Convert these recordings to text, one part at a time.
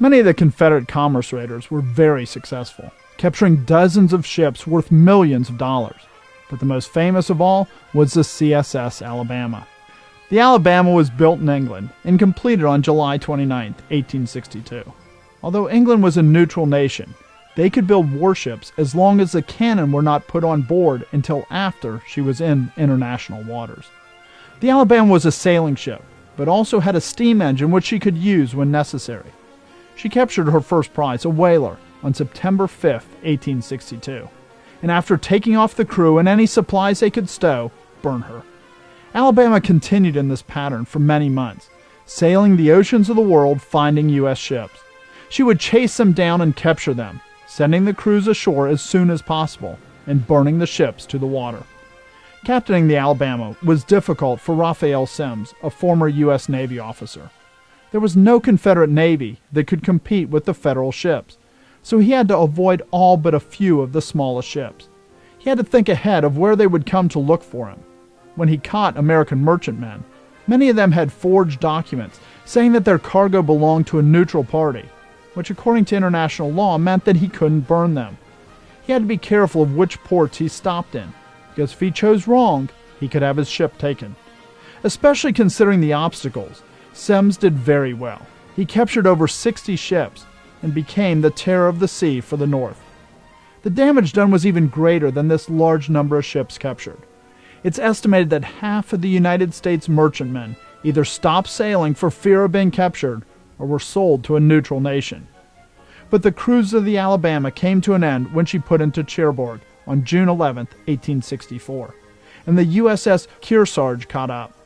Many of the Confederate commerce raiders were very successful, capturing dozens of ships worth millions of dollars. But the most famous of all was the CSS Alabama. The Alabama was built in England and completed on July 29, 1862. Although England was a neutral nation, they could build warships as long as the cannon were not put on board until after she was in international waters. The Alabama was a sailing ship, but also had a steam engine which she could use when necessary. She captured her first prize, a whaler, on September 5, 1862, and after taking off the crew and any supplies they could stow, burned her. Alabama continued in this pattern for many months, sailing the oceans of the world finding U.S. ships. She would chase them down and capture them, sending the crews ashore as soon as possible and burning the ships to the water. Captaining the Alabama was difficult for Raphael Semmes, a former U.S. Navy officer. There was no Confederate Navy that could compete with the Federal ships, so he had to avoid all but a few of the smallest ships. He had to think ahead of where they would come to look for him. When he caught American merchantmen, many of them had forged documents saying that their cargo belonged to a neutral party which according to international law meant that he couldn't burn them. He had to be careful of which ports he stopped in, because if he chose wrong, he could have his ship taken. Especially considering the obstacles, Semmes did very well. He captured over 60 ships and became the terror of the sea for the North. The damage done was even greater than this large number of ships captured. It's estimated that half of the United States merchantmen either stopped sailing for fear of being captured or were sold to a neutral nation. But the cruise of the Alabama came to an end when she put into Cherbourg on June 11, 1864, and the USS Kearsarge caught up.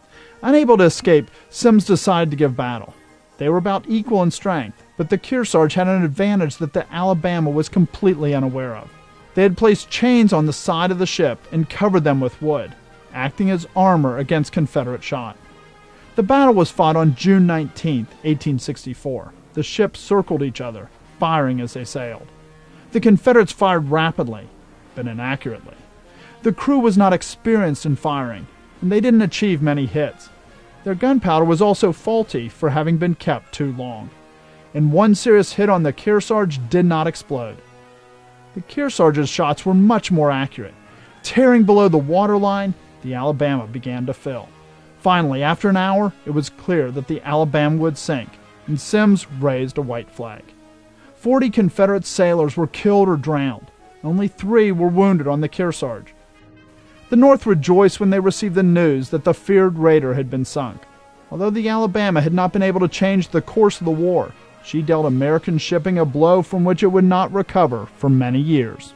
Unable to escape, Semmes decided to give battle. They were about equal in strength, but the Kearsarge had an advantage that the Alabama was completely unaware of. They had placed chains on the side of the ship and covered them with wood, acting as armor against Confederate shot. The battle was fought on June 19, 1864. The ships circled each other, firing as they sailed. The Confederates fired rapidly, but inaccurately. The crew was not experienced in firing, and they didn't achieve many hits. Their gunpowder was also faulty for having been kept too long, and one serious hit on the Kearsarge did not explode. The Kearsarge's shots were much more accurate. Tearing below the waterline, the Alabama began to fill. Finally, after an hour, it was clear that the Alabama would sink, and Semmes raised a white flag. Forty Confederate sailors were killed or drowned. Only three were wounded on the Kearsarge. The North rejoiced when they received the news that the feared raider had been sunk. Although the Alabama had not been able to change the course of the war, she dealt American shipping a blow from which it would not recover for many years.